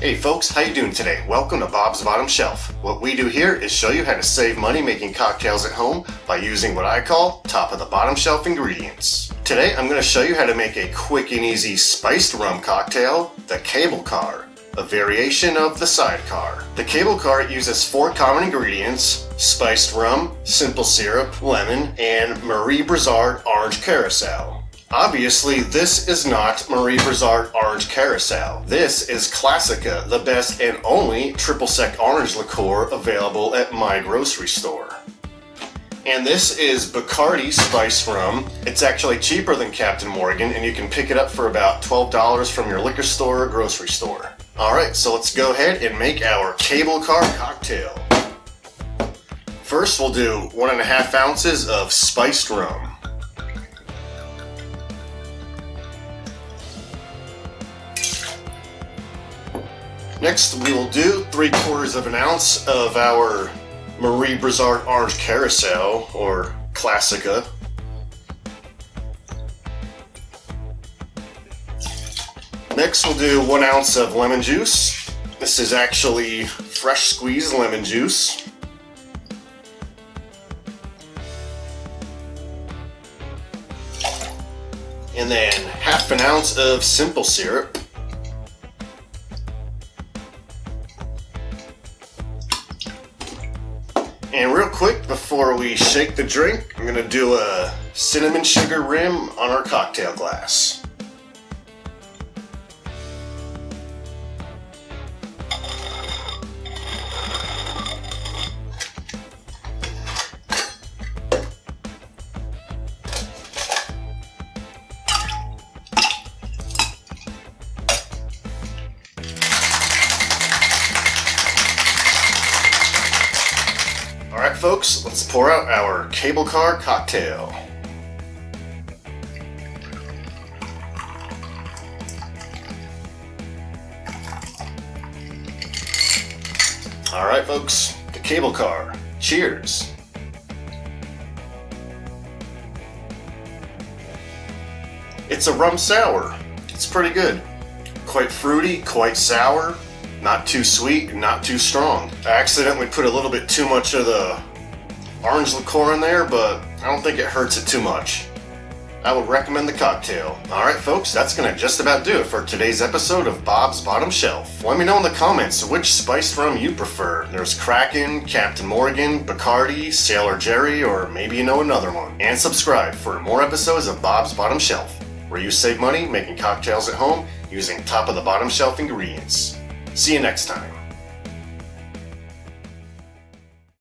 Hey folks, how you doing today? Welcome to Bob's Bottom Shelf. What we do here is show you how to save money making cocktails at home by using what I call top of the bottom shelf ingredients. Today I'm going to show you how to make a quick and easy spiced rum cocktail, the Cable Car, a variation of the sidecar. The Cable Car uses four common ingredients, spiced rum, simple syrup, lemon, and Marie Brizard orange curacao. Obviously, this is not Marie Brizard Orange Curacao. This is Classica, the best and only triple sec orange liqueur available at my grocery store. And this is Bacardi Spice Rum. It's actually cheaper than Captain Morgan, and you can pick it up for about $12 from your liquor store or grocery store. Alright, so let's go ahead and make our cable car cocktail. First, we'll do one and a half ounces of spiced rum. Next, we will do three quarters of an ounce of our Marie Brizard Orange Curacao, or Classica. Next, we'll do one ounce of lemon juice. This is actually fresh squeezed lemon juice. And then half an ounce of simple syrup. And real quick, before we shake the drink, I'm gonna do a cinnamon sugar rim on our cocktail glass. Folks, let's pour out our cable car cocktail. Alright folks, the cable car. Cheers. It's a rum sour. It's pretty good. Quite fruity, quite sour, not too sweet, not too strong. I accidentally put a little bit too much of the orange liqueur in there, but I don't think it hurts it too much. I would recommend the cocktail. Alright folks, that's gonna just about do it for today's episode of Bob's Bottom Shelf. Let me know in the comments which spiced rum you prefer. There's Kraken, Captain Morgan, Bacardi, Sailor Jerry, or maybe you know another one. And subscribe for more episodes of Bob's Bottom Shelf, where you save money making cocktails at home using top of the bottom shelf ingredients. See you next time.